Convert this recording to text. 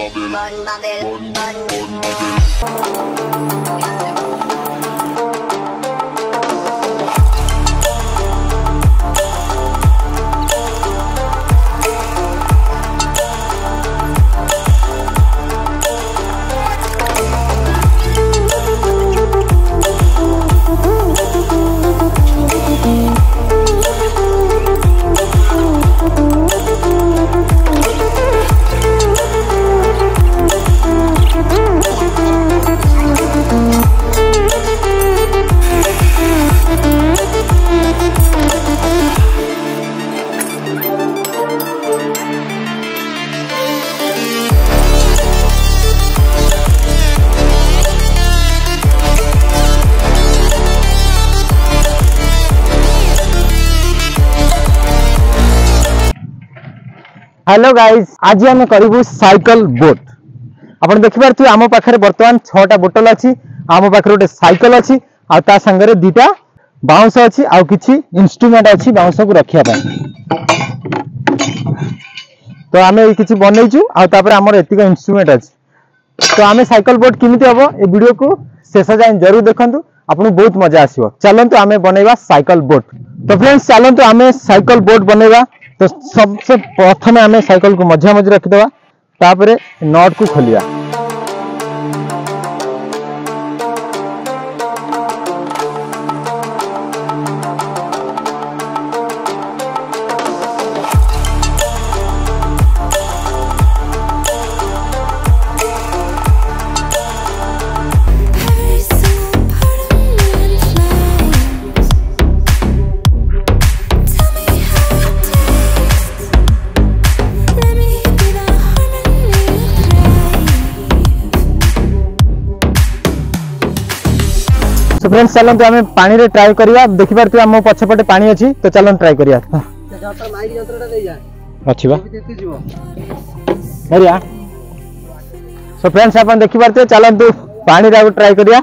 Babel, Bon, Bon Bon Babel. Hello guys আজ আমি করবু সাইকেল বোট আপনার দেখিপারে আম পাখে বর্তমান ছটা বোটল অছি আম পাখে গোটে সাইকেল অছি আর তা সাংরে দুইটা বাউঁশ অছি আর কিছু ইনস্ট্রুমেন্ট অছি বাউঁশকু রক্ষা পাই তো আমি কিছু বনাইছু আপরে আমার এত ইনস্ট্রুমেন্ট অছি তো আমি সাইকেল বোট কমিটি হব এই ভিডিও কু শেষ যায় জরুর দেখুন আপনার বহুত মজা আসব চলতু আমি বনাইবা সাইকেল বোট তো ফ্রেন্ডস চলতু আমি সাইকেল বোট বনাইবা तो सबसे प्रथम आम सैकल को मझामझि रखिदेवा तापर नट को खोलिया। तो फ्रेंड्स चलते आम पानी रे ट्राई करिया देखि परतिया मो पछपटे पानी अछि तो चल ट्राई करिया माइक यंत्रटा ले जा सो फ्रेंड्स अपन देखि परतिया चलन तू पानी रे ट्राई करिया